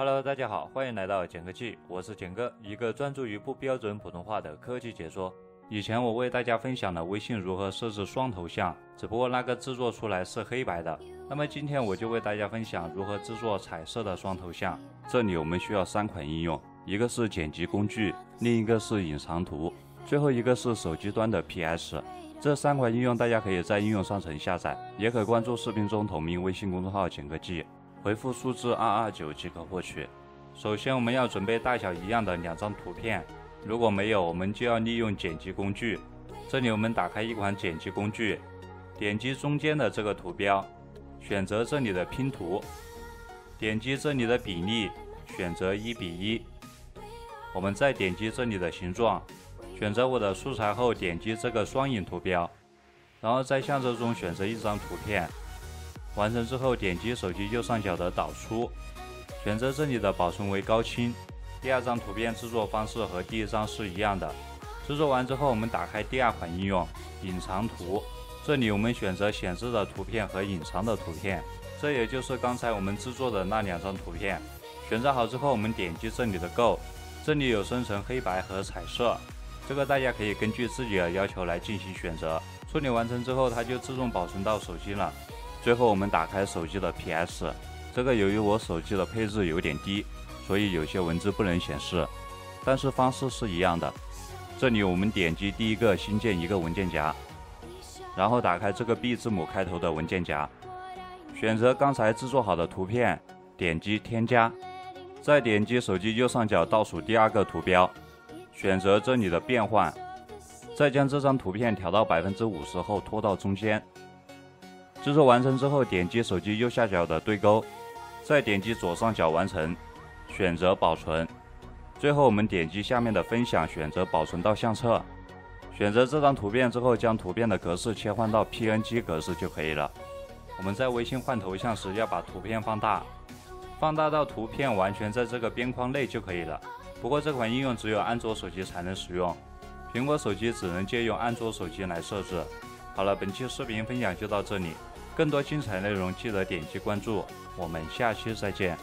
Hello，大家好，欢迎来到简科技，我是简哥，一个专注于不标准普通话的科技解说。以前我为大家分享了微信如何设置双头像，只不过那个制作出来是黑白的。那么今天我就为大家分享如何制作彩色的双头像。这里我们需要三款应用，一个是剪辑工具，另一个是隐藏图，最后一个是手机端的 PS。这三款应用大家可以在应用商城下载，也可关注视频中同名微信公众号“简科技”，回复数字二二九即可获取。首先我们要准备大小一样的两张图片。如果没有，我们就要利用剪辑工具。这里我们打开一款剪辑工具，点击中间的这个图标，选择这里的拼图，点击这里的比例，选择一比一。我们再点击这里的形状，选择我的素材后，点击这个双影图标，然后在相册中选择一张图片。完成之后，点击手机右上角的导出，选择这里的保存为高清。第二张图片制作方式和第一张是一样的。制作完之后，我们打开第二款应用隐藏图，这里我们选择显示的图片和隐藏的图片，这也就是刚才我们制作的那两张图片。选择好之后，我们点击这里的 Go，这里有生成黑白和彩色，这个大家可以根据自己的要求来进行选择。处理完成之后，它就自动保存到手机了。最后我们打开手机的 PS，这个由于我手机的配置有点低。所以有些文字不能显示，但是方式是一样的。这里我们点击第一个新建一个文件夹，然后打开这个 B 字母开头的文件夹，选择刚才制作好的图片，点击添加，再点击手机右上角倒数第二个图标，选择这里的变换，再将这张图片调到百分之五十后拖到中间。制作完成之后，点击手机右下角的对勾，再点击左上角完成。选择保存，最后我们点击下面的分享，选择保存到相册。选择这张图片之后，将图片的格式切换到 PNG 格式就可以了。我们在微信换头像时要把图片放大，放大到图片完全在这个边框内就可以了。不过这款应用只有安卓手机才能使用，苹果手机只能借用安卓手机来设置。好了，本期视频分享就到这里，更多精彩内容记得点击关注，我们下期再见。